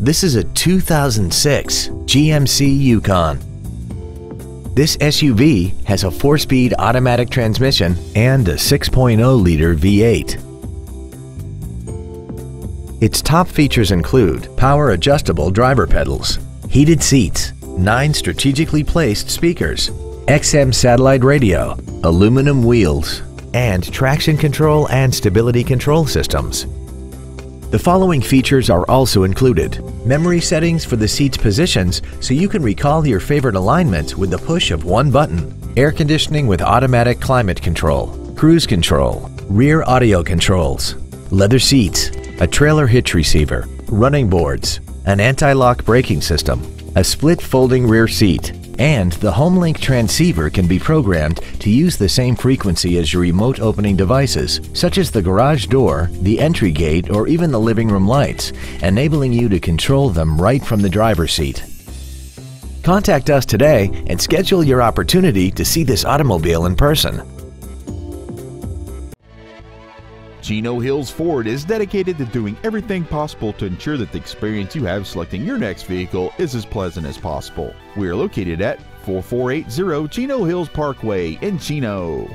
This is a 2006 GMC Yukon. This SUV has a 4-speed automatic transmission and a 6.0-liter V8. Its top features include power adjustable driver pedals, heated seats, 9 strategically placed speakers, XM satellite radio, aluminum wheels, and traction control and stability control systems. The following features are also included. Memory settings for the seat's positions so you can recall your favorite alignment with the push of one button. Air conditioning with automatic climate control, cruise control, rear audio controls, leather seats, a trailer hitch receiver, running boards, an anti-lock braking system, a split folding rear seat, and the HomeLink transceiver can be programmed to use the same frequency as your remote opening devices, such as the garage door, the entry gate, or even the living room lights, enabling you to control them right from the driver's seat. Contact us today and schedule your opportunity to see this automobile in person. Chino Hills Ford is dedicated to doing everything possible to ensure that the experience you have selecting your next vehicle is as pleasant as possible. We are located at 4480 Chino Hills Parkway in Chino.